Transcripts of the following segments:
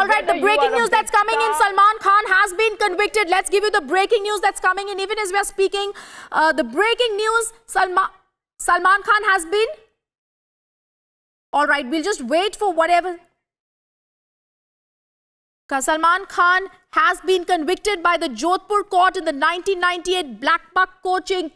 All right, the breaking news that's coming in Salman Khan has been convicted. Let's give you the breaking news that's coming in. Even as we are speaking, uh, the breaking news Salman, Salman Khan has been. All right, we'll just wait for whatever. Salman Khan has been convicted by the Jodhpur court in the 1998 Black Buck coaching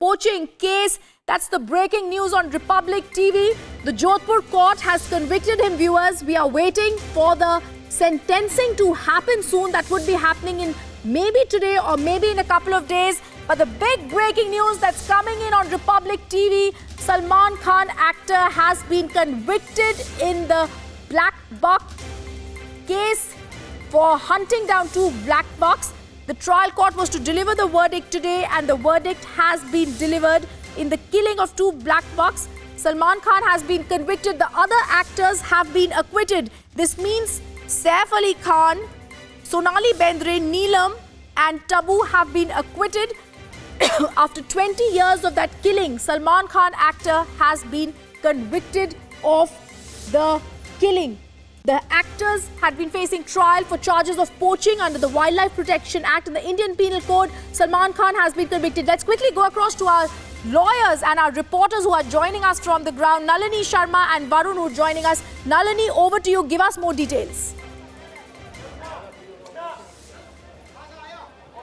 poaching case. That's the breaking news on Republic TV. The Jodhpur court has convicted him, viewers. We are waiting for the sentencing to happen soon. That would be happening in maybe today or maybe in a couple of days. But the big breaking news that's coming in on Republic TV, Salman Khan actor has been convicted in the Black Buck case for hunting down two black bucks. The trial court was to deliver the verdict today and the verdict has been delivered in the killing of two black bucks. Salman Khan has been convicted. The other actors have been acquitted. This means Saif Ali Khan, Sonali Bendre, Neelam and Tabu have been acquitted. After 20 years of that killing, Salman Khan actor has been convicted of the killing. The actors had been facing trial for charges of poaching under the Wildlife Protection Act and the Indian Penal Code. Salman Khan has been convicted. Let's quickly go across to our lawyers and our reporters who are joining us from the ground. Nalini Sharma and Varun who are joining us. Nalini, over to you. Give us more details.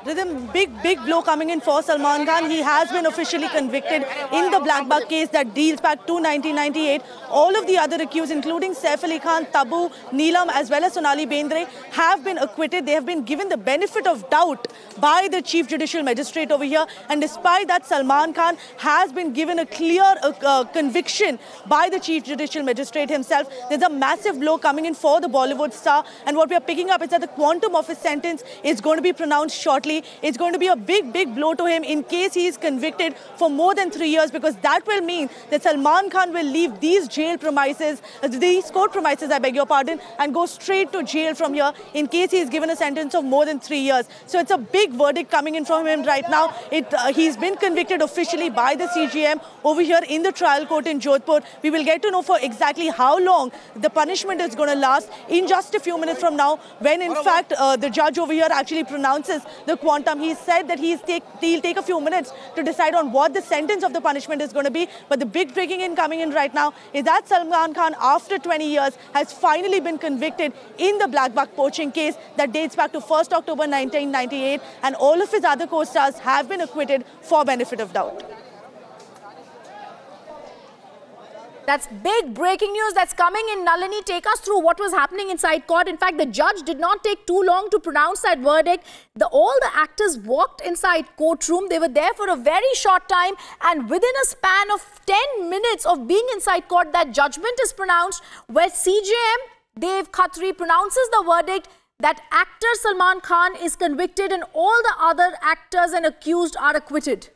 Rhythm, big, big blow coming in for Salman Khan. He has been officially convicted in the Black Buck case that deals back to 1998. All of the other accused, including Saif Ali Khan, Tabu, Neelam, as well as Sonali Bendre, have been acquitted. They have been given the benefit of doubt by the Chief Judicial Magistrate over here. And despite that, Salman Khan has been given a clear uh, uh, conviction by the Chief Judicial Magistrate himself. There's a massive blow coming in for the Bollywood star. And what we are picking up is that the quantum of his sentence is going to be pronounced shortly it's going to be a big, big blow to him in case he is convicted for more than three years because that will mean that Salman Khan will leave these jail premises, uh, these court premises, I beg your pardon, and go straight to jail from here in case he is given a sentence of more than three years. So it's a big verdict coming in from him right now. It, uh, he's been convicted officially by the CGM over here in the trial court in Jodhpur. We will get to know for exactly how long the punishment is going to last in just a few minutes from now when in fact uh, the judge over here actually pronounces the quantum. He said that he's take, he'll take a few minutes to decide on what the sentence of the punishment is going to be. But the big breaking in coming in right now is that Salman Khan, after 20 years, has finally been convicted in the Black Buck poaching case that dates back to 1st October 1998. And all of his other co-stars have been acquitted for benefit of doubt. That's big breaking news that's coming in. Nalini, take us through what was happening inside court. In fact, the judge did not take too long to pronounce that verdict. The, all the actors walked inside courtroom. They were there for a very short time. And within a span of 10 minutes of being inside court, that judgment is pronounced where CJM Dev Khatri pronounces the verdict that actor Salman Khan is convicted and all the other actors and accused are acquitted.